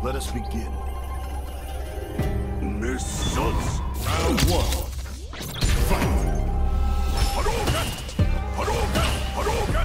Let us begin. Missiles Round one. Fight! Hadouken! Hadouken! Hadouken!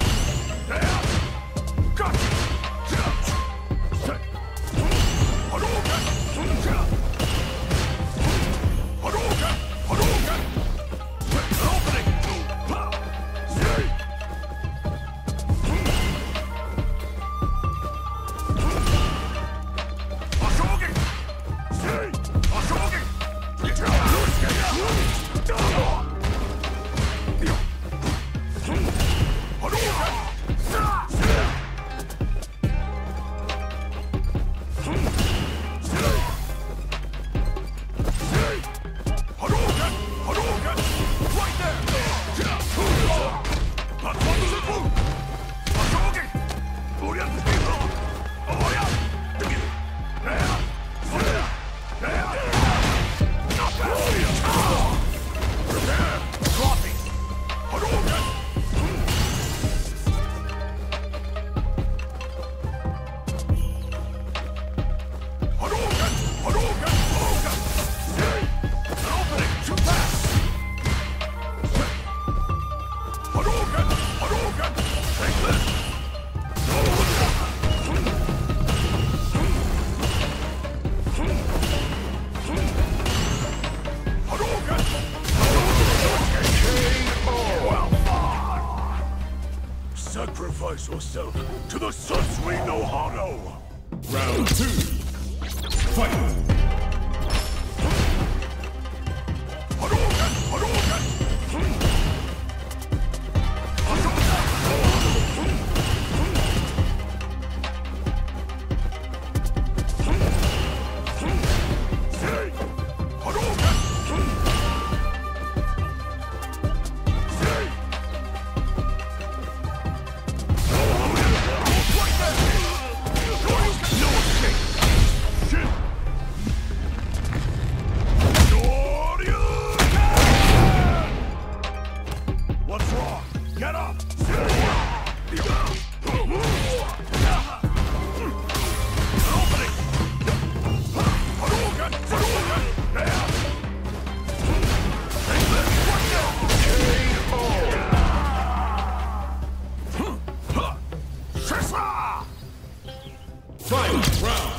Fight! Round!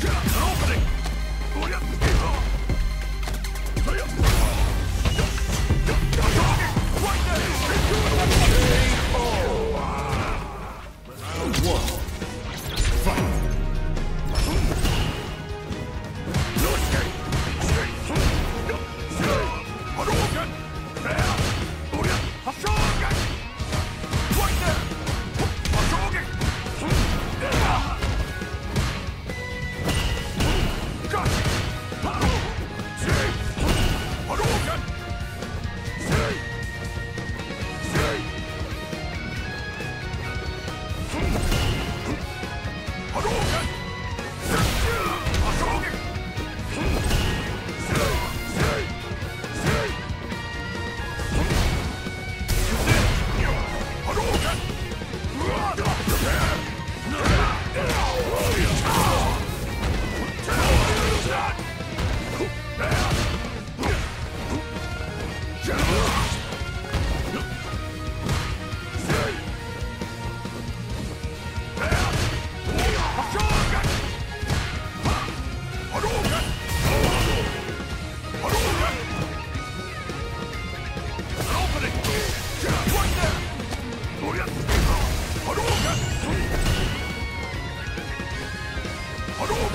Come. Hallo!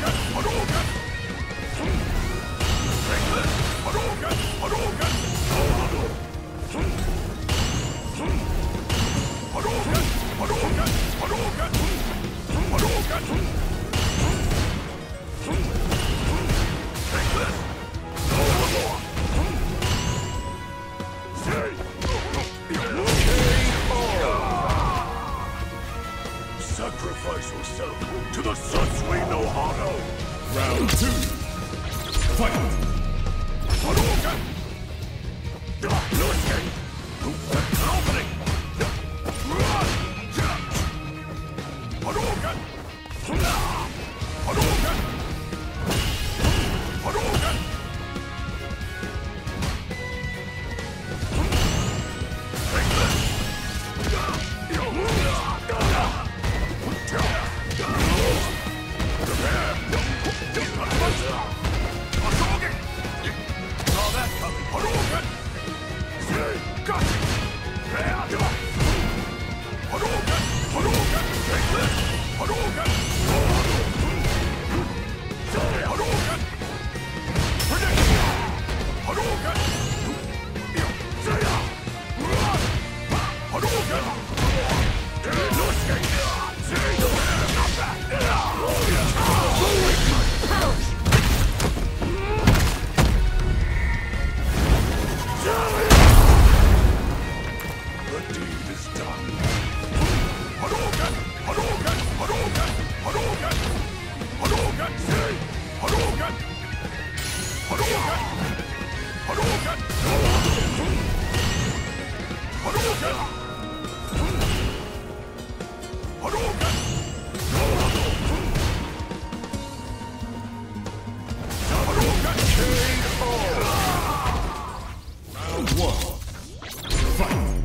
One. Fight.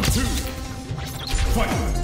Two. Fight.